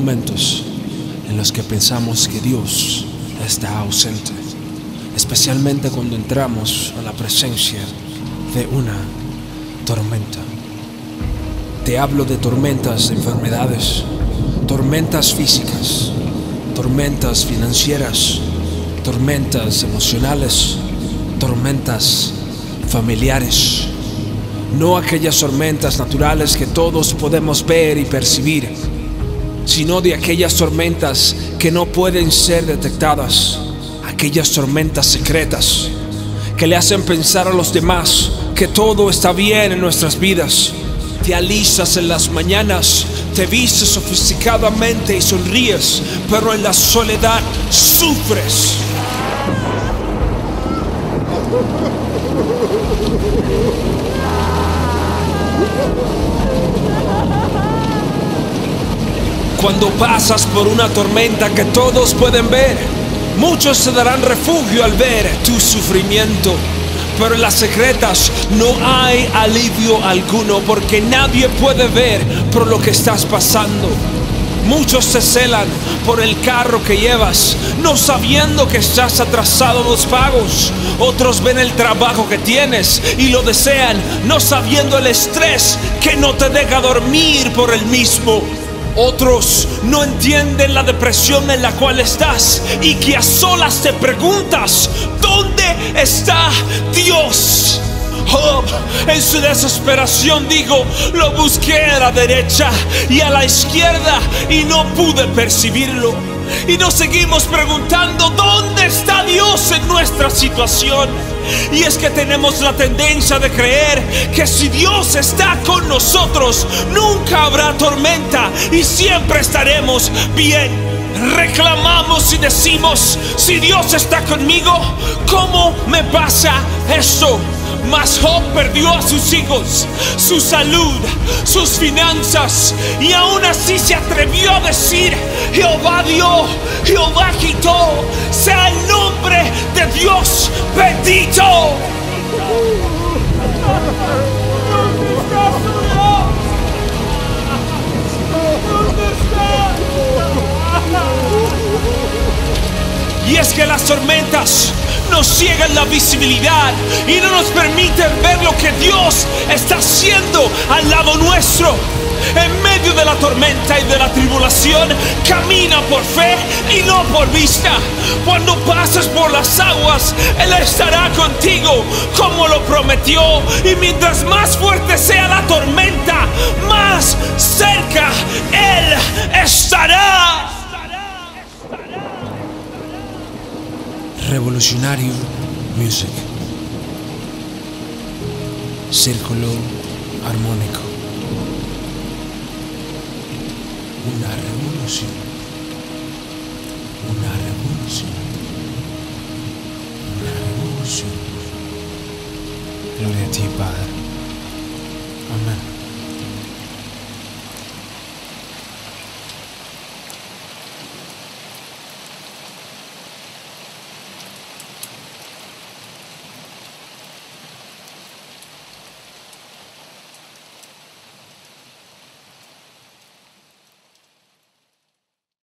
momentos en los que pensamos que Dios está ausente, especialmente cuando entramos a la presencia de una tormenta. Te hablo de tormentas de enfermedades, tormentas físicas, tormentas financieras, tormentas emocionales, tormentas familiares. No aquellas tormentas naturales que todos podemos ver y percibir, sino de aquellas tormentas que no pueden ser detectadas, aquellas tormentas secretas que le hacen pensar a los demás que todo está bien en nuestras vidas. Te alisas en las mañanas, te vistes sofisticadamente y sonríes, pero en la soledad sufres. Cuando pasas por una tormenta que todos pueden ver, muchos se darán refugio al ver tu sufrimiento. Pero en las secretas no hay alivio alguno porque nadie puede ver por lo que estás pasando. Muchos se celan por el carro que llevas, no sabiendo que estás atrasado en los pagos. Otros ven el trabajo que tienes y lo desean, no sabiendo el estrés que no te deja dormir por el mismo. Otros no entienden la depresión en la cual estás y que a solas te preguntas, ¿dónde está Dios? En su desesperación dijo, lo busqué a la derecha y a la izquierda y no pude percibirlo. Y nos seguimos preguntando, ¿dónde está Dios en nuestra situación? Y es que tenemos la tendencia de creer que si Dios está con nosotros, nunca habrá tormenta y siempre estaremos bien. Reclamamos y decimos, si Dios está conmigo, ¿cómo me pasa esto? Mas Job perdió a sus hijos, su salud, sus finanzas y aún así se atrevió a decir, Jehová dio, Jehová quitó, sea el nombre de Dios bendito. Y es que las tormentas nos ciegan la visibilidad y no nos permiten ver lo que Dios está haciendo al lado nuestro. En medio de la tormenta y de la tribulación, camina por fe y no por vista. Cuando pases por las aguas, Él estará contigo como lo prometió. Y mientras más fuerte sea la tormenta, más cerca Él estará. Revolucionario Music. Círculo armónico. Una revolución. Una revolución. Una revolución. Gloria a ti, Padre. Amén.